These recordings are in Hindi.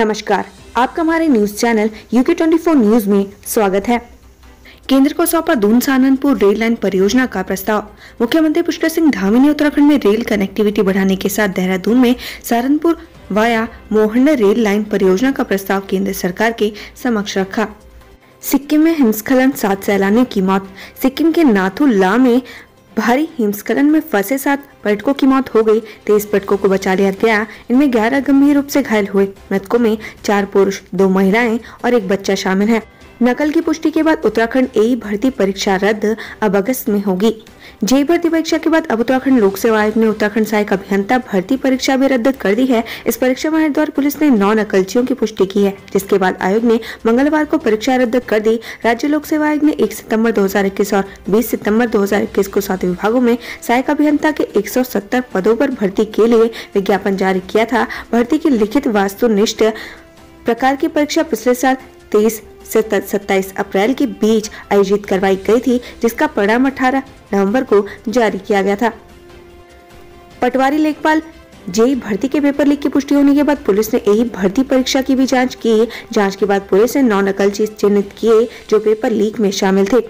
नमस्कार। आपका हमारे न्यूज़ चैनल यूके 24 न्यूज़ में स्वागत है। केंद्र को सौंपा दून साननपुर रेल लाइन परियोजना का प्रस्ताव। मुख्यमंत्री पुष्कर सिंह धामी ने उत्तराखंड में रेल कनेक्टिविटी बढ़ाने के साथ देहरादून में Saharanpur via Mohand rail line परियोजना का प्रस्ताव केंद्र सरकार के समक्ष रखा। सिक्किम में हिमस्खलन सात सैलानियों की मौत। सिक्किम के नाथुला में भारी हिमस्खलन में फंसे सात पर्यटकों की मौत हो गई। तेईस पर्यटकों को बचा लिया गया। इनमें ग्यारह गंभीर रूप से घायल हुए। मृतकों में चार पुरुष, दो महिलाएँ और एक बच्चा शामिल है। नकल की पुष्टि के बाद उत्तराखंड ए भर्ती परीक्षा रद्द अब अगस्त में होगी। जे भर्ती परीक्षा के बाद अब उत्तराखंड लोक सेवा आयोग ने उत्तराखंड सहायक अभियंता भर्ती परीक्षा भी रद्द कर दी है। इस परीक्षा में हरिद्वार पुलिस ने नौ नकलचियों की पुष्टि की है, जिसके बाद आयोग ने मंगलवार को परीक्षा रद्द कर दी। राज्य लोक सेवा आयोग ने 1 सितंबर 2021 और 20 सितंबर 2021 को सात विभागों में सहायक अभियंता के 170 पदों पर भर्ती के लिए विज्ञापन जारी किया था। भर्ती की लिखित वास्तुनिष्ठ प्रकार की परीक्षा पिछले साल तेईस से सत्ताईस अप्रैल के बीच आयोजित करवाई गई थी, जिसका परिणाम 18 नवंबर को जारी किया गया था। पटवारी लेखपाल जेई भर्ती के पेपर लीक की पुष्टि होने के बाद पुलिस ने यही भर्ती परीक्षा की भी जाँच की। जाँच के बाद पुलिस ने नौ नकल चीज़ चिन्हित किए, जो पेपर लीक में शामिल थे।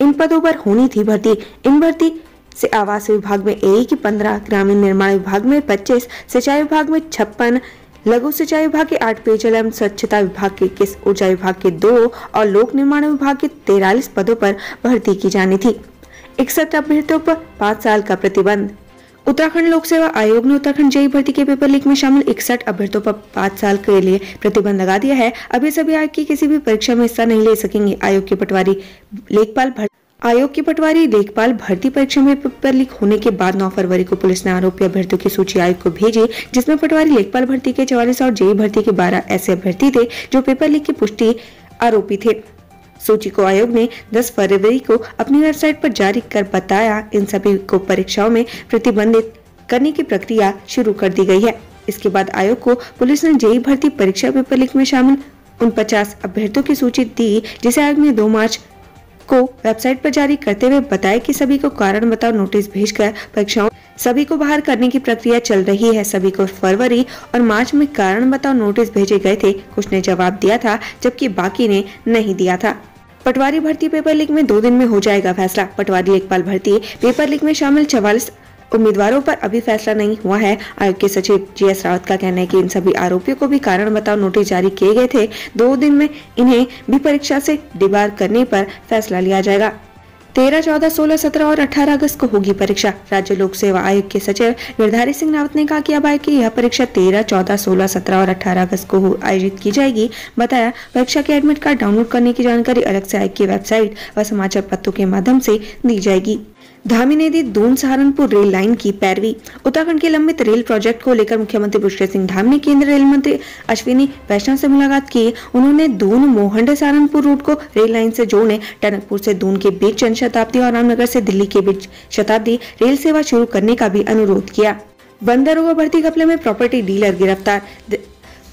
इन पदों पर होनी थी भर्ती। इन भर्ती से आवास विभाग में एक ही पंद्रह, ग्रामीण निर्माण विभाग में पच्चीस, सिंचाई विभाग में छप्पन लघु सिंचाई विभाग के आठ पेयजल एवं स्वच्छता विभाग के इक्कीस ऊर्जा विभाग के दो और लोक निर्माण विभाग के तैतालीस पदों पर भर्ती की जानी थी। इकसठ अभ्यर्थियों पर पाँच साल का प्रतिबंध। उत्तराखंड लोक सेवा आयोग ने उत्तराखंड जेई भर्ती के पेपर लीक में शामिल इकसठ अभ्यर्थियों पर पाँच साल के लिए प्रतिबंध लगा दिया है। अभी सभी आयोग की किसी भी परीक्षा में हिस्सा नहीं ले सकेंगे। आयोग के पटवारी लेखपाल भट्ट आयोग की पटवारी लेखपाल भर्ती परीक्षा में पेपर लीक होने के बाद 9 फरवरी को पुलिस ने आरोपी अभ्यर्थियों की सूची आयोग को भेजी, जिसमें पटवारी लेखपाल भर्ती के चौवालीस और जेई भर्ती के 12 ऐसे अभ्यर्थी थे जो पेपर लीक की पुष्टि आरोपी थे। सूची को आयोग ने 10 फरवरी को अपनी वेबसाइट पर जारी कर बताया, इन सभी को परीक्षाओं में प्रतिबंधित करने की प्रक्रिया शुरू कर दी गई है। इसके बाद आयोग को पुलिस ने जेई भर्ती परीक्षा पेपर लीक में शामिल उन पचास अभ्यर्थियों की सूची दी, जिसे आयोग ने दो मार्च को वेबसाइट पर जारी करते हुए बताया कि सभी को कारण बताओ, नोटिस भेजकर परीक्षाओं सभी को बाहर करने की प्रक्रिया चल रही है। सभी को फरवरी और मार्च में कारण बताओ, नोटिस भेजे गए थे। कुछ ने जवाब दिया था, जबकि बाकी ने नहीं दिया था। पटवारी भर्ती पेपर लीक में दो दिन में हो जाएगा फैसला। पटवारी लेखपाल भर्ती पेपर लीक में शामिल चवालीस उम्मीदवारों पर अभी फैसला नहीं हुआ है। आयोग के सचिव जी एस रावत का कहना है कि इन सभी आरोपियों को भी कारण बताओ नोटिस जारी किए गए थे। दो दिन में इन्हें भी परीक्षा से डिबार करने पर फैसला लिया जाएगा। तेरह, चौदह, सोलह, सत्रह और अठारह अगस्त को होगी परीक्षा। राज्य लोक सेवा आयोग के सचिव गिरधारी सिंह रावत ने कहा कि अब आयोग की यह परीक्षा तेरह, चौदह, सोलह, सत्रह और अठारह अगस्त को आयोजित की जाएगी। बताया, परीक्षा के एडमिट कार्ड डाउनलोड करने की जानकारी अलग से आयोग की वेबसाइट व समाचार पत्रों के माध्यम से दी जाएगी। धामी ने दी दून सहारनपुर रेल लाइन की पैरवी। उत्तराखंड के लंबित रेल प्रोजेक्ट को लेकर मुख्यमंत्री पुष्कर सिंह धामी ने केंद्रीय रेल मंत्री अश्विनी वैष्णव से मुलाकात की। उन्होंने दून मोहंड सहारनपुर रूट को रेल लाइन से जोड़ने, टनकपुर से दून के बीच जन शताब्दी और रामनगर से दिल्ली के बीच शताब्दी रेल सेवा शुरू करने का भी अनुरोध किया। बंदर भर्ती घपले में प्रॉपर्टी डीलर गिरफ़्तार।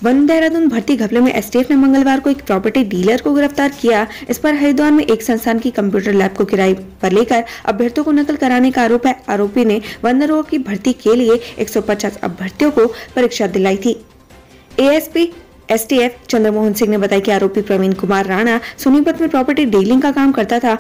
वन देहरादून भर्ती घपले में एसटीएफ ने मंगलवार को एक प्रॉपर्टी डीलर को गिरफ़्तार किया। इस पर हरिद्वार में एक संस्थान की कंप्यूटर लैब को किराए पर लेकर अभ्यर्थियों को नकल कराने का आरोप है। आरोपी ने वन की भर्ती के लिए 150 अभ्यर्थियों को परीक्षा दिलाई थी। एएसपी एसटीएफ चंद्रमोहन सिंह ने बताया कि आरोपी प्रवीण कुमार राणा सोनीपत में प्रॉपर्टी डीलिंग का काम करता था।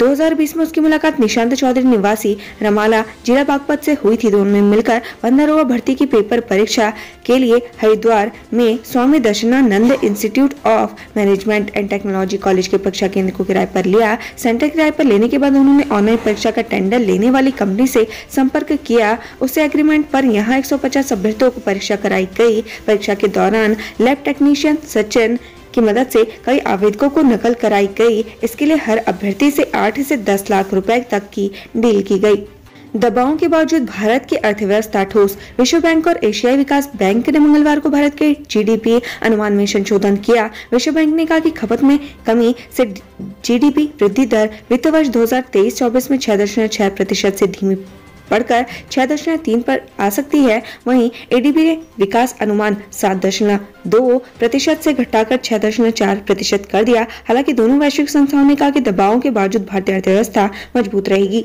2020 में उसकी मुलाकात निशांत चौधरी निवासी रमाला जिला बागपत से हुई थी। दोनों मिलकर बंदरोगा भर्ती की पेपर परीक्षा के लिए हरिद्वार में Swami Darshananand institute of management and technology college के परीक्षा केंद्र को किराए पर लिया। सेंटर किराए पर लेने के बाद उन्होंने ऑनलाइन परीक्षा का टेंडर लेने वाली कंपनी से संपर्क किया। उससे एग्रीमेंट पर यहाँ 150 अभ्यर्थियों को परीक्षा कराई गई। परीक्षा के दौरान लैब टेक्नीशियन सचिन की मदद से कई आवेदकों को नकल कराई गई। इसके लिए हर अभ्यर्थी से 8 से 10 लाख रुपए तक की डील की गई। दबावों के बावजूद भारत की अर्थव्यवस्था ठोस। विश्व बैंक और एशियाई विकास बैंक ने मंगलवार को भारत के जीडीपी अनुमान में संशोधन किया। विश्व बैंक ने कहा कि खपत में कमी से जीडीपी वृद्धि दर वित्त वर्ष 2023-24 में छह दशमलव छह प्रतिशत से धीमी बढ़कर छह दशमलव तीन पर आ सकती है। वहीं एडीबी ने विकास अनुमान सात दशमलव दो प्रतिशत से घटाकर छह दशमलव चार प्रतिशत कर दिया। हालाँकि दोनों वैश्विक संस्थाओं ने कहा कि दबावों के बावजूद भारतीय अर्थव्यवस्था मज़बूत रहेगी।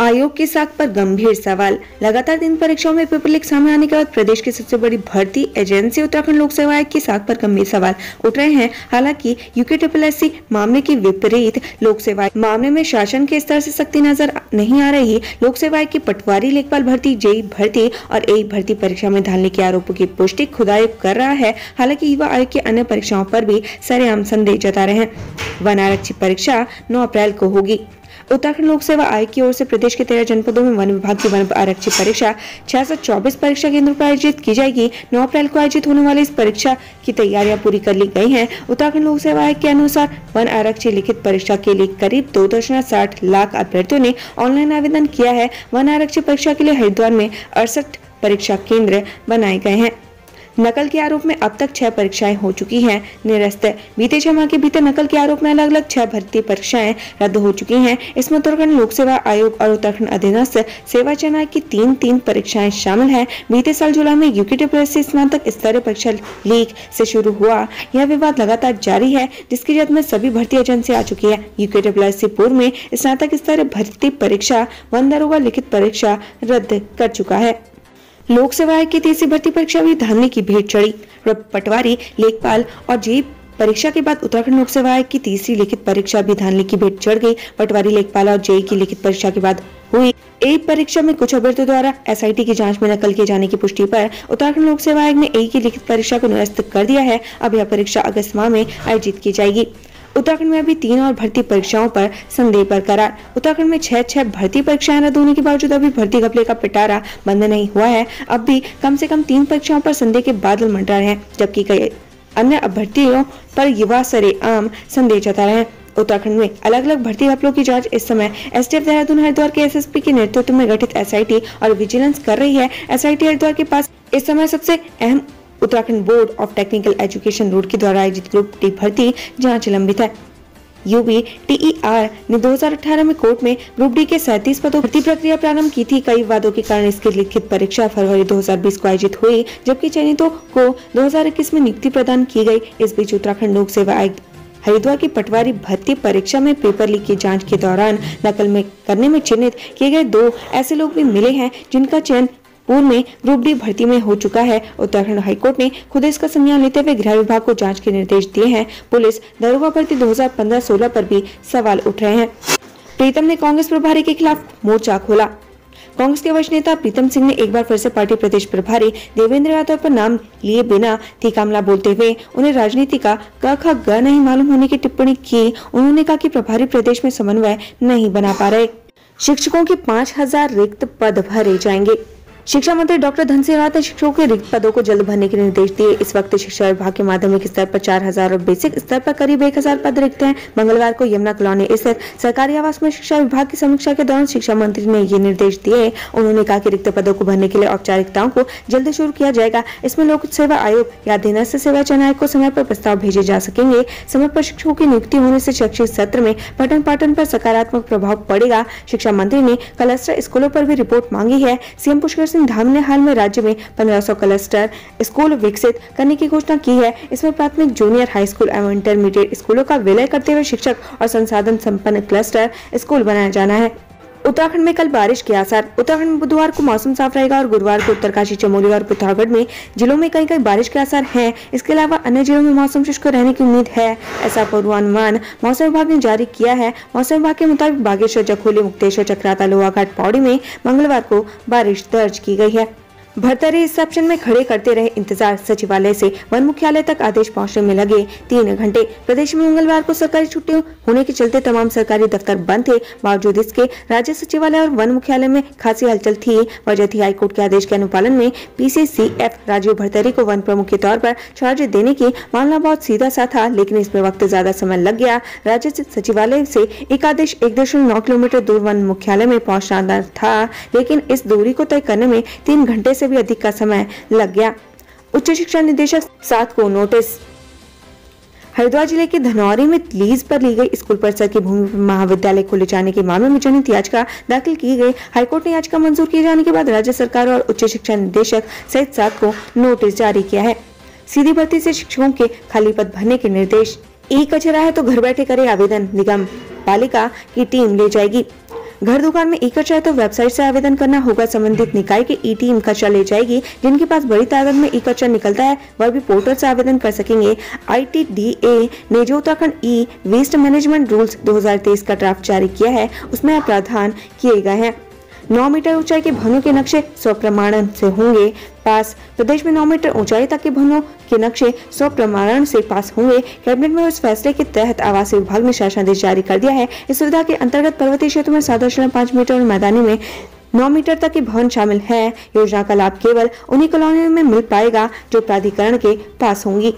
आयोग की साख पर गंभीर सवाल। लगातार तीन परीक्षाओं में पेपर लीक सामने आने के बाद प्रदेश की सबसे बड़ी भर्ती एजेंसी उत्तराखंड लोक सेवा आयोग की साख पर गंभीर सवाल उठ रहे हैं। हालाँकि यूके ट्रिपल एस मामले की विपरीत लोक सेवा मामले में शासन के स्तर से सख्ती नज़र नहीं आ रही। लोक सेवा आयोग की पटवारी लेखपाल भर्ती, जेई भर्ती और ए भर्ती परीक्षा में धालने के आरोपों की पुष्टि खुद आयोग कर रहा है। हालाँकि युवा आयोग की अन्य परीक्षाओं पर भी सरेआम संदेह जता रहे हैं। वन आरक्षी परीक्षा नौ अप्रैल को होगी। उत्तराखंड लोक सेवा आयोग की ओर से प्रदेश के तेरह जनपदों में वन विभाग की वन आरक्षी परीक्षा, छह परीक्षा केंद्रों पर आयोजित की जाएगी। नौ अप्रैल को आयोजित होने वाली इस परीक्षा की तैयारियाँ पूरी कर ली गई हैं। उत्तराखंड लोक सेवा आयोग के अनुसार वन आरक्षी लिखित परीक्षा के लिए करीब दो लाख अभ्यर्थियों ने ऑनलाइन आवेदन किया है। वन आरक्षी परीक्षा के लिए हरिद्वार में अड़सठ परीक्षा केंद्र बनाए गए हैं। नकल के आरोप में अब तक छह परीक्षाएँ हो चुकी हैं। निरस्त। बीते छह माह के भीतर नकल के आरोप में अलग अलग छह भर्ती परीक्षाएँ रद्द हो चुकी हैं। इसमें उत्तराखंड लोक सेवा आयोग और उत्तराखंड अधीनस्थ सेवा चयन की तीन तीन परीक्षाएँ शामिल है। बीते साल जुलाई में यूके टीपीएससी स्नातक स्तरीय परीक्षा लीक से शुरू हुआ। यह विवाद लगातार जारी है, जिसकी जद में सभी भर्ती एजेंसी आ चुकी है। यूके टीपीएससी पूर्व में स्नातक स्तरीय भर्ती परीक्षा वन लिखित परीक्षा रद्द कर चुका है। लोक सेवा आयोग की तीसरी भर्ती परीक्षा भी धांधली की भेंट चढ़ी। पटवारी, लेखपाल और जेई परीक्षा के बाद उत्तराखंड लोक सेवा आयोग की तीसरी लिखित परीक्षा भी धांधली की भेंट चढ़ गई। पटवारी, लेखपाल और जेई की लिखित परीक्षा के बाद हुई। एक परीक्षा में कुछ अभ्यर्थियों द्वारा एसआईटी की जाँच में नकल किए जाने की पुष्टि पर उत्तराखंड लोक सेवा आयोग ने ए की लिखित परीक्षा को निरस्त कर दिया है। अब यह परीक्षा अगस्त माह में आयोजित की जाएगी। उत्तराखंड में अभी तीन और भर्ती परीक्षाओं पर संदेह बरकरार उत्तराखंड में छह छह भर्ती परीक्षाएँ रद्द होने के बावजूद अभी भर्ती घपले का पिटारा बंद नहीं हुआ है। अब भी कम से कम तीन परीक्षाओं पर संदेह के बादल मंडरा रहे हैं, जबकि कई अन्य अभ्यर्थियों पर युवा सरे आम संदेह जता रहे हैं। उत्तराखंड में अलग अलग भर्ती घपलों की जाँच इस समय एस टी देहरादून हरिद्वार के एसएसपी के नेतृत्व में गठित एसआईटी और विजिलेंस कर रही है। एसआईटी हरिद्वार के पास इस समय सबसे अहम Uttarakhand board of technical education road के द्वारा आयोजित ग्रुप डी भर्ती जाँच लंबित है। यूबी टीईआर ने 2018 में कोर्ट में ग्रुप डी के सैतीस पदों भर्ती प्रक्रिया प्रारंभ की थी। कई वादों के कारण इसकी लिखित परीक्षा फरवरी 2020 को आयोजित हुई, जबकि चयनितों को 2021 में नियुक्ति प्रदान की गई। इस बीच उत्तराखंड लोक सेवा आयुक्त हरिद्वार की पटवारी भर्ती परीक्षा में पेपर लीक की जाँच के दौरान नकल में करने में चिन्हित किए गए दो ऐसे लोग भी मिले हैं, जिनका चयन पूर्व में ग्रुप डी भर्ती में हो चुका है। उत्तराखंड हाईकोर्ट ने खुद इसका संज्ञान लेते हुए गृह विभाग को जाँच के निर्देश दिए हैं। पुलिस दरोगा भर्ती 2015-16 पर भी सवाल उठ रहे हैं। प्रीतम ने कांग्रेस प्रभारी के खिलाफ मोर्चा खोला। कांग्रेस के वरिष्ठ नेता प्रीतम सिंह ने एक बार फिर से पार्टी प्रदेश प्रभारी देवेंद्र यादव पर नाम लिए बिना तीकामला बोलते हुए उन्हें राजनीति का क ख ग नहीं मालूम होने की टिप्पणी की। उन्होंने कहा कि प्रभारी प्रदेश में समन्वय नहीं बना पा रहे। शिक्षकों के पाँच हज़ार रिक्त पद भरे जाएँगे। शिक्षा मंत्री डॉक्टर धन सिंह रावत ने शिक्षकों के रिक्त पदों को जल्द भरने के निर्देश दिए। इस वक्त शिक्षा विभाग के माध्यमिक स्तर पर चार हज़ार और बेसिक स्तर पर करीब एक हज़ार पद रिक्त हैं। मंगलवार को यमुना कॉलोनी स्थित सरकारी आवास में शिक्षा विभाग की समीक्षा के दौरान शिक्षा मंत्री ने ये निर्देश दिए। उन्होंने कहा की रिक्त पदों को भरने के लिए औपचारिकताओं को जल्द शुरू किया जाएगा। इसमें लोक सेवा आयोग या अधीनस्थ सेवा चयन आयोग को समय पर प्रस्ताव भेजे जा सकेंगे। समय पर शिक्षकों की नियुक्ति होने से शैक्षिक सत्र में पठन पाठन पर सकारात्मक प्रभाव पड़ेगा। शिक्षा मंत्री ने क्लस्टर स्कूलों पर भी रिपोर्ट मांगी है। सीएम पुष्कर सिंह धाम ने हाल में राज्य में 1500 क्लस्टर स्कूल विकसित करने की घोषणा की है। इसमें प्राथमिक, जूनियर, हाई स्कूल एवं इंटरमीडिएट स्कूलों का विलय करते हुए शिक्षक और संसाधन संपन्न क्लस्टर स्कूल बनाया जाना है। उत्तराखंड में कल बारिश के आसार। उत्तराखंड में बुधवार को मौसम साफ़ रहेगा और गुरुवार को उत्तरकाशी, चमोली और पिथौरागढ़ में जिलों में कहीं कहीं बारिश के आसार हैं। इसके अलावा अन्य जिलों में मौसम शुष्क रहने की उम्मीद है। ऐसा पूर्वानुमान मौसम विभाग ने जारी किया है। मौसम विभाग के मुताबिक बागेश्वर, जखोली, मुक्तेश्वर, चक्राता, लोहाघाट, पौड़ी में मंगलवार को बारिश दर्ज की गई है। भरतरी रिसेप्शन में खड़े करते रहे इंतज़ार सचिवालय से। वन मुख्यालय तक आदेश पहुँचने में लगे। तीन घंटे। प्रदेश में मंगलवार को सरकारी छुट्टियों होने के चलते तमाम सरकारी दफ्तर बंद थे। बावजूद इसके, राज्य सचिवालय और वन मुख्यालय में खासी हलचल थी। वजह थी हाईकोर्ट के आदेश के अनुपालन में पीसीसीएफ राजीव भरतरी को वन प्रमुख के तौर पर चार्ज देने की मामला बहुत सीधा सा था, लेकिन इसमें वक्त ज़्यादा समय लग गया। राज्य सचिवालय से एक आदेश एक दशमलव नौ किलोमीटर दूर वन मुख्यालय में पहुँचना था, लेकिन इस दूरी को तय करने में तीन घंटे से भी अधिक का समय लग गया। उच्च शिक्षा निदेशक सात को नोटिस। हरिद्वार ज़िले के धनौरी में लीज पर ली गई स्कूल परिसर की भूमि महाविद्यालय खोले जाने के मामले में जनहित याचिका दाखिल की गई। हाईकोर्ट ने याचिका मंजूर किए जाने के बाद राज्य सरकार और उच्च शिक्षा निदेशक सहित सात को नोटिस जारी किया है। सीधी भर्ती से शिक्षकों के खाली पद भरने के निर्देश। ई कचरा है तो घर बैठे करे आवेदन, निगम। पालिका की टीम ले जाएगी। घर दुकान में एकड़ चाहे तो वेबसाइट से आवेदन करना होगा। संबंधित निकाय के ई टीम कचरा ले जाएगी, जिनके पास बड़ी तादाद में ई कचरा निकलता है, वह भी पोर्टल से आवेदन कर सकेंगे। आईटीडीए ने जो Uttarakhand e waste management rules 2023 का ड्राफ्ट जारी किया है, उसमें प्रावधान किए गए हैं। नौ मीटर ऊंचाई के भवनों के नक्शे स्व प्रमाणन से होंगे पास। प्रदेश में नौ मीटर ऊंचाई तक के भवनों के नक्शे स्व प्रमाणन से पास होंगे। कैबिनेट में उस फैसले के तहत आवासीय विभाग ने शासनादेश जारी कर दिया है। इस सुविधा के अंतर्गत पर्वतीय क्षेत्र में सात दशमलव पाँच मीटर और मैदानी में नौ मीटर तक के भवन शामिल है। योजना का लाभ केवल उन्हीं कॉलोनियों में मिल पाएगा जो प्राधिकरण के पास होंगी।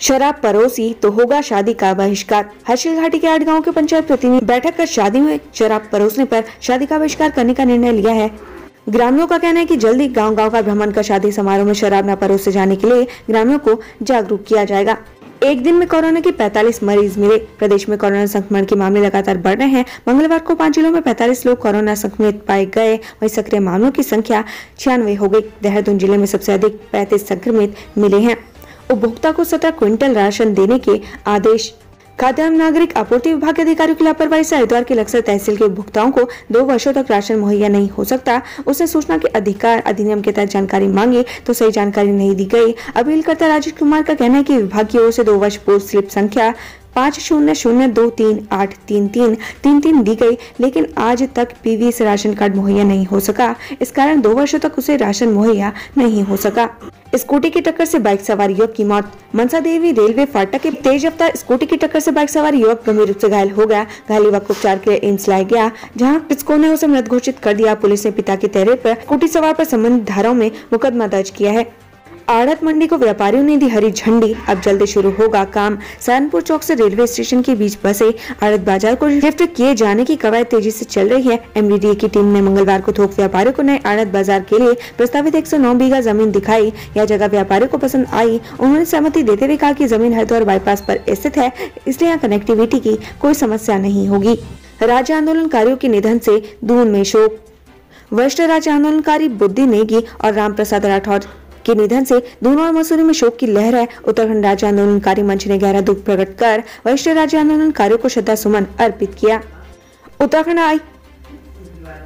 शराब परोसी तो होगा शादी का बहिष्कार। हर्षिल घाटी के आठ गाँव के पंचायत प्रतिनिधि बैठक कर शादी में शराब परोसने पर शादी का बहिष्कार करने का निर्णय लिया है। ग्रामीणों का कहना है कि जल्दी गाँव गाँव का भ्रमण कर शादी समारोह में शराब न परोसे जाने के लिए ग्रामीणों को जागरूक किया जाएगा। एक दिन में कोरोना के 45 मरीज़ मिले। प्रदेश में कोरोना संक्रमण के मामले लगातार बढ़ रहे हैं। मंगलवार को पाँच जिलों में 45 लोग कोरोना संक्रमित पाए गए। वहीं सक्रिय मामलों की संख्या छियानवे हो गई। देहरादून ज़िले में सबसे अधिक पैंतीस संक्रमित मिले हैं। उपभोक्ता को सत्रह क्विंटल राशन देने के आदेश। खाद्य एवं नागरिक आपूर्ति विभाग के अधिकारियों की लापरवाही से हरिद्वार के लक्सर तहसील के उपभोक्ताओं को दो वर्षों तक राशन मुहैया नहीं हो सकता। उसने सूचना के अधिकार अधिनियम के तहत जानकारी मांगी तो सही जानकारी नहीं दी गई। अपीलकर्ता राजेश कुमार का कहना है कि विभाग की ओर से दो वर्ष पूर्व स्लिप संख्या पाँच शून्य शून्य दो तीन आठ तीन तीन तीन तीन दी गई, लेकिन आज तक पीवी से राशन कार्ड मुहैया नहीं हो सका। इस कारण दो वर्षों तक उसे राशन मुहैया नहीं हो सका। स्कूटी की टक्कर से बाइक सवार युवक की मौत। मनसा देवी रेलवे फाटक के तेज रफ्तार स्कूटी की टक्कर से बाइक सवार युवक गंभीर रूप से घायल हो गया। घायल युवक को उपचार के लिए एम्स लाया गया, जहाँ पिस्को ने उसे मृत घोषित कर दिया। पुलिस ने पिता के तहरे पर स्कूटी सवार पर संबंधित धाराओं में मुकदमा दर्ज किया है। आड़त मंडी को व्यापारियों ने दी हरी झंडी। अब जल्दी शुरू होगा काम। सहारनपुर चौक से रेलवे स्टेशन के बीच बसे आड़त बाज़ार को शिफ्ट किए जाने की कवायद तेज़ी से चल रही है। एमडीडीए की टीम ने मंगलवार को थोक व्यापारियों को नए आड़त बाज़ार के लिए प्रस्तावित एक सौ नौ बीघा ज़मीन दिखाई। यह जगह व्यापारियों को पसंद आई। उन्होंने सहमति देते हुए कहा की ज़मीन हरिद्वार बाईपास आरोप स्थित है, इसलिए यहाँ कनेक्टिविटी की कोई समस्या नहीं होगी। राज्य आंदोलनकारियों के निधन से दून में शोक। वरिष्ठ राज्य आंदोलनकारी बुद्धि नेगी और राम प्रसाद राठौर के निधन से दोनों और मसूरी में शोक की लहर है। उत्तराखंड राज्य आंदोलनकारी मंच ने गहरा दुख प्रकट कर वरिष्ठ राज्य आंदोलनकारियों को श्रद्धा सुमन अर्पित किया। Uttarakhand I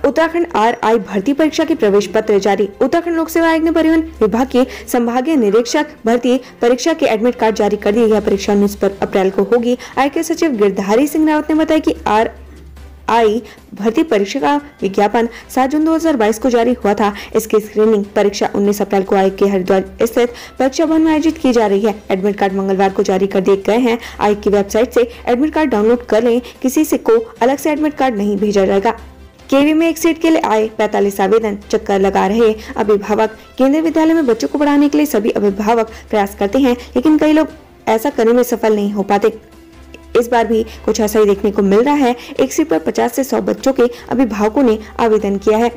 Uttarakhand R I भर्ती परीक्षा के प्रवेश पत्र जारी। उत्तराखंड लोक सेवा आयोग ने परिवहन विभाग के संभागीय निरीक्षक भर्ती परीक्षा के एडमिट कार्ड जारी कर दिए। यह परीक्षा उन्नीस अप्रैल को होगी। आयोग के सचिव गिरधारी सिंह रावत ने बताया कि आर आई भर्ती परीक्षा का विज्ञापन। सात जून 2022 को जारी हुआ था। इसकी स्क्रीनिंग परीक्षा 19 अप्रैल को आयोग के हरिद्वार स्थित परीक्षा भवन में आयोजित की जा रही है। एडमिट कार्ड मंगलवार को जारी कर दिए गए हैं। आयोग की वेबसाइट से एडमिट कार्ड डाउनलोड कर लें। किसी से को अलग से एडमिट कार्ड नहीं भेजा जाएगा। केवी में एक सीट के लिए आए 45 आवेदन, चक्कर लगा रहे अभिभावक। केंद्रीय विद्यालय में बच्चों को पढ़ाने के लिए सभी अभिभावक प्रयास करते हैं, लेकिन कई लोग ऐसा करने में सफल नहीं हो पाते। इस बार भी कुछ ऐसा ही देखने को मिल रहा है। एक सीट पर 50 से 100 बच्चों के अभिभावकों ने आवेदन किया है।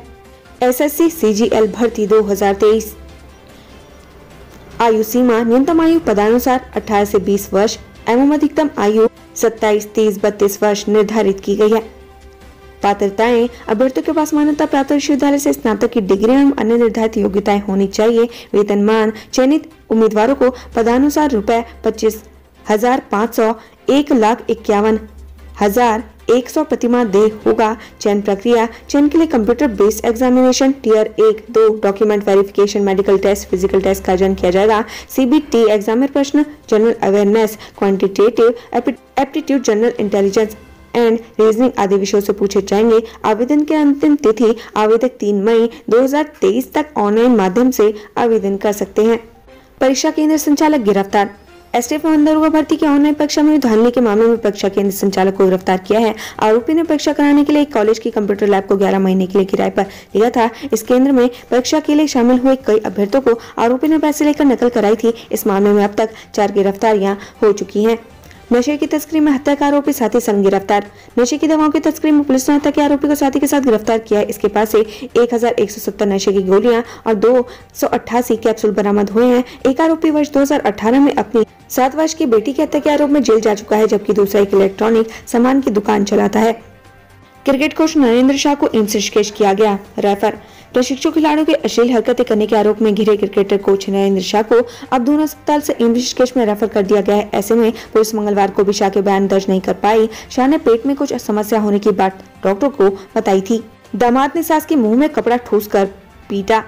एसएससी सीजीएल भर्ती 2023 आयु सीमा न्यूनतम आयु पदानुसार 18 से 20 वर्ष एवं अधिकतम आयु 27, 30, 32 वर्ष निर्धारित की गई है। पात्रताएँ अभ्यर्थियों के पास मान्यता प्राप्त विश्वविद्यालय से स्नातक की डिग्री एवं अन्य निर्धारित योग्यताएँ होनी चाहिए। वेतनमान चयनित उम्मीदवारों को पदानुसार रुपए पच्चीस हज़ार पाँच सौ एक लाख इक्यावन। हज़ार एक सौ प्रतिमा दे होगा। चयन प्रक्रिया, चयन के लिए कंप्यूटर बेस्ड एग्जामिनेशन टीयर एक, दो document verification medical test physical test का आयोजन किया जाएगा। सीबीटी एग्ज़ाम में प्रश्न general awareness quantitative aptitude general intelligence and reasoning आदि विषयों से पूछे जाएँगे। आवेदन की अंतिम तिथि, आवेदक तीन मई 2023 तक ऑनलाइन माध्यम से आवेदन कर सकते हैं। परीक्षा केंद्र संचालक गिरफ़्तार। एसटीएफ में भर्ती की ऑनलाइन परीक्षा में धानने के मामले में परीक्षा केंद्र संचालक को गिरफ़्तार किया है। आरोपी ने परीक्षा कराने के लिए एक कॉलेज की कंप्यूटर लैब को 11 महीने के लिए किराए पर लिया था। इस केंद्र में परीक्षा के लिए शामिल हुए कई अभ्यर्थियों को आरोपी ने पैसे लेकर नकल कराई थी। इस मामले में अब तक चार गिरफ्तारियाँ हो चुकी हैं। नशे की तस्करी में हत्या का आरोपी साथी संग गिरफ़्तार। नशे की दवाओं की तस्करी में पुलिस ने हत्या के आरोपी को साथी के साथ गिरफ़्तार किया। इसके पास से 1170 नशे की गोलियाँ और दो सौ अट्ठासी कैप्सूल बरामद हुए हैं। एक आरोपी वर्ष 2018 में अपनी सात वर्ष की बेटी की हत्या के आरोप में जेल जा चुका है, जबकि दूसरा एक इलेक्ट्रॉनिक सामान की दुकान चलाता है। क्रिकेट कोच नरेंद्र शाह को ऋषिकेश किया गया। रेफर प्रशिक्षु खिलाड़ियों के अश्लील हरकतें करने के आरोप में घिरे क्रिकेटर कोच नरेंद्र शाह को अब दून अस्पताल से इंग्लिश ऋषिकेश में रेफर कर दिया गया है। ऐसे में पुलिस मंगलवार को भी शाह के बयान दर्ज नहीं कर पाई। शाह ने पेट में कुछ समस्या होने की बात डॉक्टर को बताई थी। दामाद ने सास के मुँह में कपड़ा ठूस कर पीटा।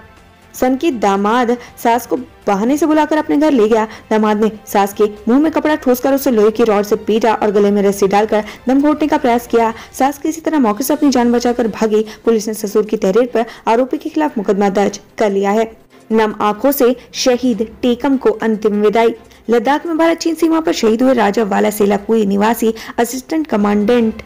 सन की दामाद सास को बहाने से बुलाकर अपने घर ले गया। दामाद ने सास के मुँह में कपड़ा ठोस कर उसे लोहे की रॉड से पीटा और गले में रस्सी डालकर दम घोटने का प्रयास किया। सास किसी तरह मौके से अपनी जान बचाकर भागी। पुलिस ने ससुर की तहरीर पर आरोपी के खिलाफ मुकदमा दर्ज कर लिया है। नम आँखों से शहीद टेकम को अंतिम विदाई। लद्दाख में भारत चीन सीमा पर शहीद हुए राजा वाला सेलापुई निवासी असिस्टेंट कमांडेंट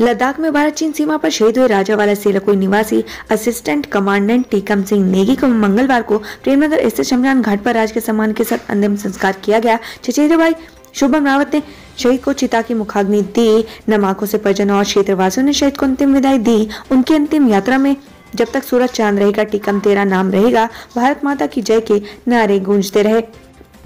लद्दाख में भारत चीन सीमा पर शहीद हुए राजा राजावाला सेलकोई निवासी असिस्टेंट कमांडेंट टीकम सिंह नेगी को मंगलवार को प्रेमनगर स्थित शमशान घाट पर राज के सम्मान के साथ अंतिम संस्कार किया गया। चचेरे भाई शुभम रावत ने शहीद को चिता की मुखाग्नि दी नमाखों से परिजनों और क्षेत्रवासियों ने शहीद को अंतिम विदाई दी। उनकी अंतिम यात्रा में जब तक सूरज चाँद रहेगा, टीकम तेरा नाम रहेगा। भारत माता की जय के नारे गूंजते रहे।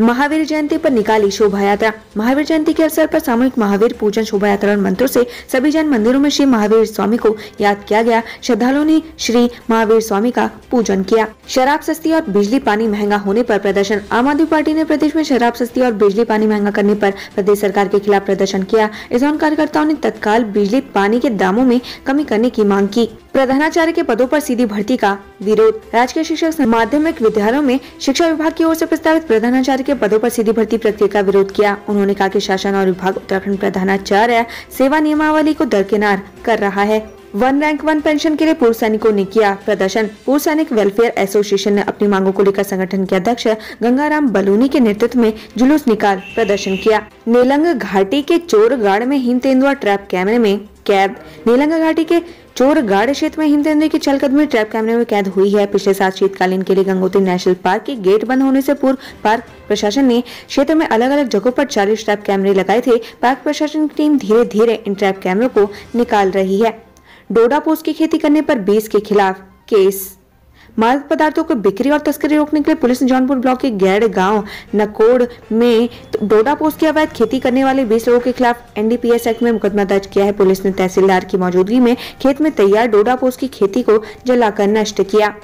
महावीर जयंती पर निकाली शोभा यात्रा महावीर जयंती के अवसर पर सामूहिक महावीर पूजन शोभा यात्रा और मंत्रों से सभी जैन मंदिरों में श्री महावीर स्वामी को याद किया गया। श्रद्धालुओं ने श्री महावीर स्वामी का पूजन किया। शराब सस्ती और बिजली पानी महँगा होने पर प्रदर्शन। आम आदमी पार्टी ने प्रदेश में शराब सस्ती और बिजली पानी महँगा करने पर प्रदेश सरकार के खिलाफ प्रदर्शन किया। इस दौरान कार्यकर्ताओं ने तत्काल बिजली पानी के दामों में कमी करने की मांग की। प्रधानाचार्य के पदों पर सीधी भर्ती का विरोध। राजकीय शिक्षक, माध्यमिक विद्यालयों में शिक्षा विभाग की ओर से प्रस्तावित प्रधानाचार्य के पदों पर सीधी भर्ती प्रक्रिया का विरोध किया। उन्होंने कहा कि शासन और विभाग उत्तराखंड प्रधानाचार्य सेवा नियमावली को दरकिनार कर रहा है। वन रैंक वन पेंशन के लिए पूर्व सैनिकों ने किया प्रदर्शन। पूर्व सैनिक वेलफेयर एसोसिएशन ने अपनी मांगों को लेकर संगठन के अध्यक्ष गंगाराम बलूनी के नेतृत्व में जुलूस निकाल प्रदर्शन किया। नीलंग घाटी के चोरगाड़ में हिम तेंदुआ ट्रैप कैमरे में कैद नीलंगा घाटी के चोर गाड़े क्षेत्र में हिमतेंदुए की चलकदमी ट्रैप कैमरे में कैद हुई है। पिछले साल शीतकालीन के लिए गंगोत्री नेशनल पार्क के गेट बंद होने से पूर्व पार्क प्रशासन ने क्षेत्र में अलग अलग जगहों पर चालीस ट्रैप कैमरे लगाए थे। पार्क प्रशासन की टीम धीरे धीरे इन ट्रैप कैमरों को निकाल रही है। डोडा पोस्ट की खेती करने पर बीस के खिलाफ केस। मादक पदार्थों की बिक्री और तस्करी रोकने के लिए पुलिस ने जौनपुर ब्लॉक के गैड़ गाँव नकोड़ में डोडा पोस्ट की अवैध खेती करने वाले 20 लोगों के खिलाफ एनडीपीएस एक्ट में मुकदमा दर्ज किया है। पुलिस ने तहसीलदार की मौजूदगी में खेत में तैयार डोडा पोस्ट की खेती को जलाकर नष्ट किया।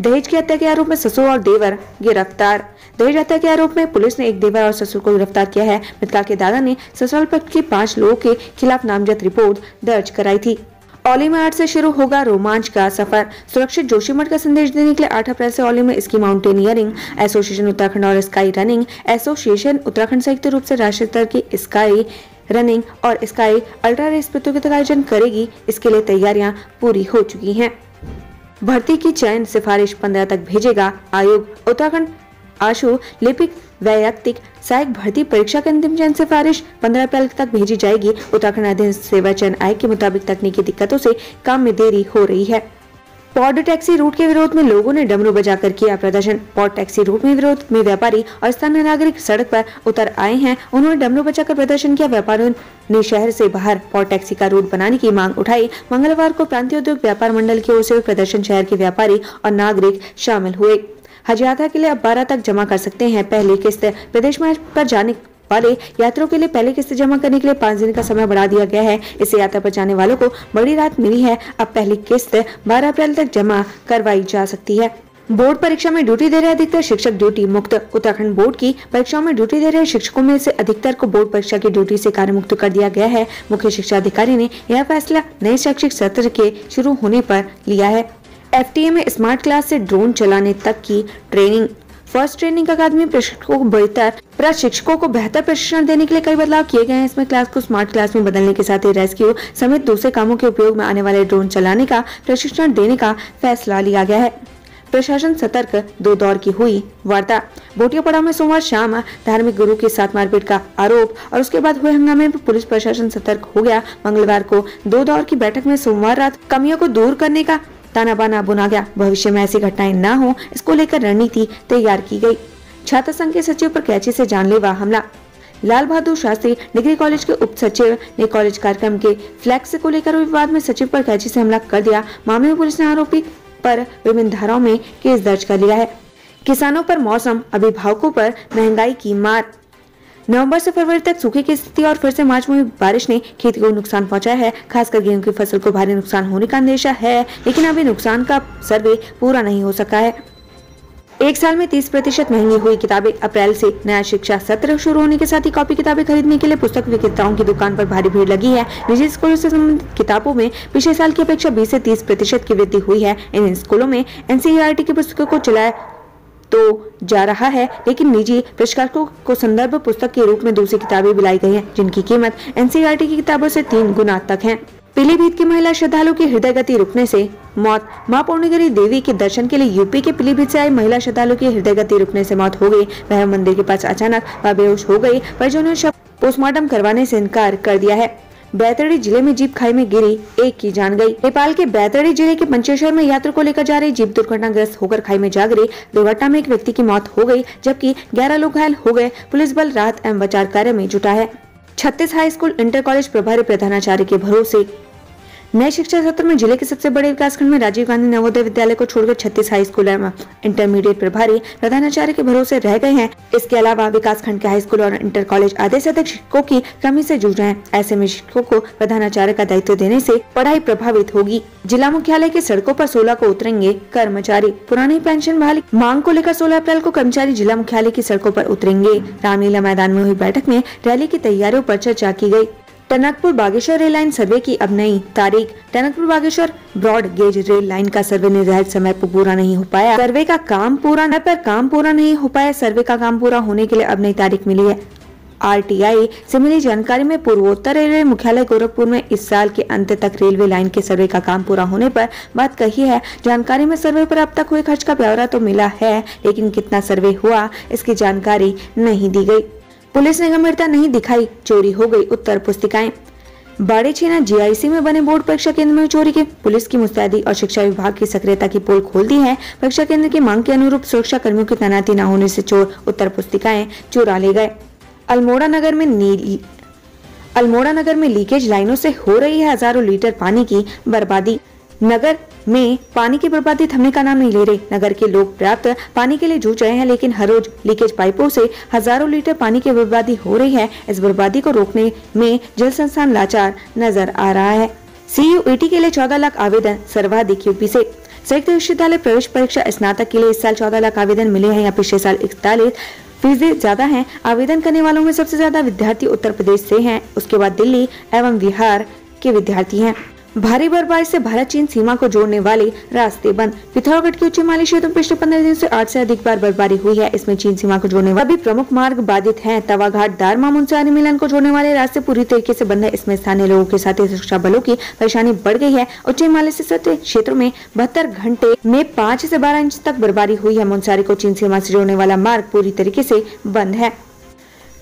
दहेज की हत्या के आरोप में ससुर और देवर गिरफ़्तार। दहेज हत्या के आरोप में पुलिस ने एक देवर और ससुर को गिरफ़्तार किया है। मृतका के दादा ने ससुराल पक्ष के पाँच लोगों के खिलाफ नामजद रिपोर्ट दर्ज कराई थी। ओली में आठ से शुरू होगा रोमांच का सफ़र। सुरक्षित जोशीमठ का संदेश देने के लिए आठ अप्रैल से ओली में इसकी माउंटेनियरिंग, एसोसिएशन उत्तराखंड और स्काई रनिंग, एसोसिएशन उत्तराखंड संयुक्त रूप से राष्ट्रीय स्तर की स्काई रनिंग और स्काई अल्ट्रा रेस प्रतियोगिता का आयोजन करेगी। इसके लिए तैयारियाँ पूरी हो चुकी हैं। भर्ती की चयन सिफारिश पंद्रह तक भेजेगा आयोग। उत्तराखंड आशु, लिपिक, वैयक्तिक, सहायक भर्ती परीक्षा के अंतिम चयन सिफारिश 15 अप्रैल तक भेजी जाएगी। उत्तराखंड अध्ययन सेवा चयन आयोग के मुताबिक तकनीकी दिक्कतों से काम में देरी हो रही है। पॉड टैक्सी रूट के विरोध में लोगों ने डमरू बजाकर किया प्रदर्शन। पॉड टैक्सी रूट में विरोध में व्यापारी और स्थानीय नागरिक सड़क पर उतर आए हैं। उन्होंने डमरू बजाकर प्रदर्शन किया। व्यापारियों ने शहर से बाहर पॉड टैक्सी का रूट बनाने की मांग उठाई। मंगलवार को प्रांतीय उद्योग व्यापार मंडल की ओर से प्रदर्शन शहर के व्यापारी और नागरिक शामिल हुए। हज यात्रा के लिए अब बारह तक जमा कर सकते हैं। पहली किस्त प्रदेश में पर जाने वाले यात्रियों के लिए पहले किस्त जमा करने के लिए पाँच दिन का समय बढ़ा दिया गया है। इससे यात्रा पर जाने वालों को बड़ी राहत मिली है। अब पहली किस्त 12 अप्रैल तक जमा करवाई जा सकती है। बोर्ड परीक्षा में ड्यूटी दे रहे अधिकतर शिक्षक ड्यूटी मुक्त। उत्तराखंड बोर्ड की परीक्षाओं में ड्यूटी दे रहे शिक्षकों में से अधिकतर को बोर्ड परीक्षा की ड्यूटी से कार्य मुक्त कर दिया गया है। मुख्य शिक्षा अधिकारी ने यह फैसला नए शैक्षिक सत्र के शुरू होने पर लिया है। एफटीए में स्मार्ट क्लास से ड्रोन चलाने तक की ट्रेनिंग फ़र्स्ट ट्रेनिंग अकादमी प्रशिक्षकों को बेहतर प्रशिक्षकों को बेहतर प्रशिक्षण देने के लिए कई बदलाव किए गए हैं। इसमें क्लास को स्मार्ट क्लास में बदलने के साथ ही रेस्क्यू समेत दूसरे कामों के उपयोग में आने वाले ड्रोन चलाने का, प्रशिक्षण देने का फैसला लिया गया है। प्रशासन सतर्क, दो दौर की हुई वार्ता। बोटियापड़ा में सोमवार शाम धार्मिक गुरु के साथ मारपीट का आरोप और उसके बाद हुए हंगामे में पुलिस प्रशासन सतर्क हो गया। मंगलवार को दो दौर की बैठक में सोमवार रात कमियों को दूर करने का ताना बाना बुना गया। भविष्य में ऐसी घटनाएँ न हो, इसको लेकर रणनीति तैयार की गई। छात्र संघ के सचिव पर कैची से जानलेवा हमला। लाल बहादुर शास्त्री डिग्री कॉलेज के उप सचिव ने कॉलेज कार्यक्रम के फ्लैक्स को लेकर विवाद में सचिव पर कैची से हमला कर दिया। मामले में पुलिस ने आरोपी पर विभिन्न धाराओं में केस दर्ज कर लिया है। किसानों पर मौसम अभिभावकों पर महँगाई की मार। नवंबर से फरवरी तक सूखे की स्थिति और फिर से मार्च में बारिश ने खेती को नुकसान पहुँचाया है। खासकर गेहूँ की फ़सल को भारी नुकसान होने का अंदेशा है, लेकिन अभी नुकसान का सर्वे पूरा नहीं हो सका है। एक साल में 30 प्रतिशत महँगी हुई किताबें, अप्रैल से नया शिक्षा सत्र शुरू होने के साथ ही कॉपी किताबें खरीदने के लिए पुस्तक विक्रेताओं की दुकान पर भारी भीड़ लगी है। निजी स्कूलों से संबंधित किताबों में पिछले साल की अपेक्षा 20 से 30 प्रतिशत की वृद्धि हुई है। इन स्कूलों में एनसीईआरटी की पुस्तकों को चलाया तो जा रहा है, लेकिन निजी प्रशिक्षकों को संदर्भ पुस्तक के रूप में दूसरी किताबें बुलाई लाई गई हैं, जिनकी कीमत एनसीईआरटी की किताबों से तीन गुना तक है। पीलीभीत की महिला श्रद्धालु की हृदय गति रुकने से मौत। माँ पूर्णगिरी देवी के दर्शन के लिए यूपी के पीलीभीत से आई महिला श्रद्धालु की हृदय गति रुकने से मौत हो गई। वह मंदिर के पास अचानक वह बेहोश हो गई, परिजनों ने पोस्टमार्टम करवाने से इनकार कर दिया है। बैतरणी ज़िले में जीप खाई में गिरी, एक की जान गई। नेपाल के बैतडी ज़िले के पंचेश्वर में यात्रा को लेकर जा रही जीप दुर्घटनाग्रस्त होकर खाई में जा गिरी। दुर्घटना में एक व्यक्ति की मौत हो गई, जबकि 11 लोग घायल हो गए। पुलिस बल राहत एवं बचाव कार्य में जुटा है। छत्तीस हाई स्कूल, इंटर कॉलेज प्रभारी प्रधानाचार्य के भरोसे नए शिक्षा सत्र में ज़िले के सबसे बड़े विकासखंड में राजीव गांधी नवोदय विद्यालय को छोड़कर छत्तीस हाई स्कूल एवं इंटरमीडिएट प्रभारी प्रधानाचार्य के भरोसे रह गए हैं। इसके अलावा विकासखंड के हाई स्कूल और इंटर कॉलेज आधे से अधिक शिक्षकों की कमी से जूझ रहे हैं। ऐसे में शिक्षकों को प्रधानाचार्य का दायित्व देने से पढ़ाई प्रभावित होगी। जिला मुख्यालय की सड़कों पर सोलह को उतरेंगे कर्मचारी। पुरानी पेंशन बहाली मांग को लेकर सोलह अप्रैल को कर्मचारी जिला मुख्यालय की सड़कों पर उतरेंगे। रामलीला मैदान में हुई बैठक में रैली की तैयारियों पर चर्चा की गई Tanakpur Bageshwar rail line survey की अब नई तारीख। Tanakpur Bageshwar broad gauge rail line का सर्वे निर्धारित समय पर पूरा नहीं हो पाया। सर्वे का काम पूरा न पर काम पूरा नहीं हो पाया। सर्वे का काम पूरा होने के लिए अब नई तारीख मिली है। आरटीआई से मिली जानकारी में पूर्वोत्तर रेलवे मुख्यालय गोरखपुर में इस साल के अंत तक रेलवे लाइन के सर्वे का काम पूरा होने पर बात कही है। जानकारी में सर्वे पर अब तक हुए खर्च का ब्यौरा तो मिला है, लेकिन कितना सर्वे हुआ, इसकी जानकारी नहीं दी गई। पुलिस ने गंभीरता नहीं दिखाई, चोरी हो गई, उत्तर पुस्तिकाएँ। बाड़े छीना जीआईसी में बने बोर्ड परीक्षा केंद्र में चोरी की, पुलिस की मुस्तैदी और शिक्षा विभाग की सक्रियता की पोल खोल दी है। परीक्षा केंद्र की मांग के अनुरूप सुरक्षा कर्मियों की तैनाती न होने से चोर, उत्तर पुस्तिकाएँ, चुरा ले गए। अल्मोड़ा नगर में नीली अल्मोड़ा नगर में लीकेज लाइनों से हो रही है हज़ारों लीटर पानी की बर्बादी। नगर में पानी की बर्बादी थमने का नाम नहीं ले रहे। नगर के लोग पर्याप्त पानी के लिए जूझ रहे हैं, लेकिन हर रोज लीकेज पाइपों से हज़ारों लीटर पानी की बर्बादी हो रही है। इस बर्बादी को रोकने में जल संस्थान लाचार नज़र आ रहा है। सी के लिए चौदह लाख आवेदन, सर्वाधिक यूपी से। संयुक्त विश्वविद्यालय प्रवेश परीक्षा स्नातक के लिए इस साल चौदह लाख आवेदन मिले हैं। या पिछले साल इकतालीस फ़ीसदी ज़्यादा हैं। आवेदन करने वालों में सबसे ज़्यादा विद्यार्थी उत्तर प्रदेश से हैं। उसके बाद दिल्ली एवं बिहार के विद्यार्थी हैं। भारी बर्फबारी से भारत चीन सीमा को जोड़ने वाले रास्ते बंद। पिथौरागढ़ के उच्च हिमालय क्षेत्र में पिछले पंद्रह दिन से आठ से अधिक बार बर्फबारी हुई है। इसमें चीन सीमा को जोड़ने वाले प्रमुख मार्ग बाधित हैं। तवाघाट दारमा मुंसारी मिलन को जोड़ने वाले रास्ते पूरी तरीके से बंद है। इसमें स्थानीय लोगों के साथ सुरक्षा बलों की परेशानी बढ़ गई है। उच्च हिमालय से सटे क्षेत्र में बहत्तर घंटे में पाँच ऐसी बारह इंच तक बर्फबारी हुई है। मुंसारी को चीन सीमा ऐसी जोड़ने वाला मार्ग पूरी तरीके ऐसी बंद है।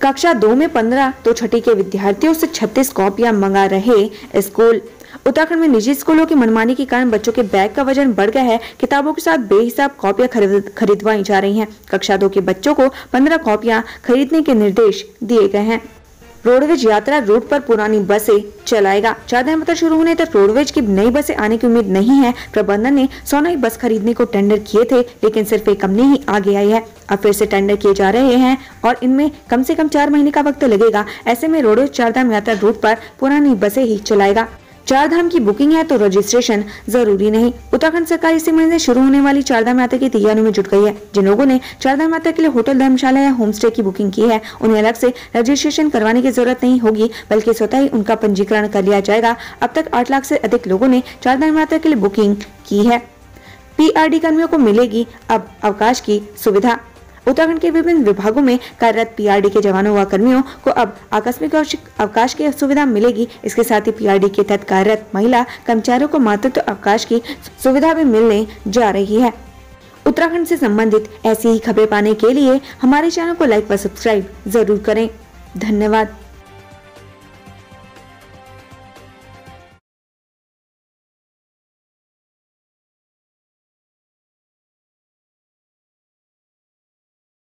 कक्षा दो में पंद्रह तो छठी के विद्यार्थियों से छत्तीस कॉपियाँ मंगा रहे स्कूल उत्तराखंड में निजी स्कूलों की मनमानी के कारण बच्चों के बैग का वज़न बढ़ गया है। किताबों के साथ बेहिसाब कॉपियाँ खरीद, खरीदवाई जा रही हैं। कक्षा दो के बच्चों को पंद्रह कॉपियाँ खरीदने के निर्देश दिए गए हैं। रोडवेज़ यात्रा रूट पर पुरानी बसें चलाएगा। चार मतलब शुरू होने तक रोडवेज़ की नई बसें आने की उम्मीद नहीं है। प्रबंधन ने सौ नई बस खरीदने को टेंडर किए थे, लेकिन सिर्फ़ एक कंपनी ही आगे आई है। अब फिर से टेंडर किए जा रहे हैं और इनमें कम से कम चार महीने का वक्त लगेगा। ऐसे में रोडवेज़ चारधाम यात्रा रूट पर पुरानी बसें ही चलाएगा। चार धाम की बुकिंग है तो रजिस्ट्रेशन ज़रूरी नहीं। उत्तराखंड सरकार इसी महीने शुरू होने वाली चार धाम यात्रा की तैयारियों में जुट गई है। जिन लोगों ने चार धाम यात्रा के लिए होटल, धर्मशाला या होम स्टे की बुकिंग की है, उन्हें अलग से रजिस्ट्रेशन करवाने की ज़रूरत नहीं होगी, बल्कि स्वतः ही उनका पंजीकरण कर लिया जाएगा। अब तक आठ लाख से अधिक लोगों ने चार धाम यात्रा के लिए बुकिंग की है। पीआरडी कर्मियों को मिलेगी अब अवकाश की सुविधा। उत्तराखंड के विभिन्न विभागों में कार्यरत पीआरडी के जवानों व कर्मियों को अब आकस्मिक अवकाश की सुविधा मिलेगी। इसके साथ ही पीआरडी के तहत कार्यरत महिला कर्मचारियों को मातृत्व अवकाश की सुविधा भी मिलने जा रही है। उत्तराखंड से संबंधित ऐसी ही खबरें पाने के लिए हमारे चैनल को लाइक व सब्सक्राइब ज़रूर करें। धन्यवाद।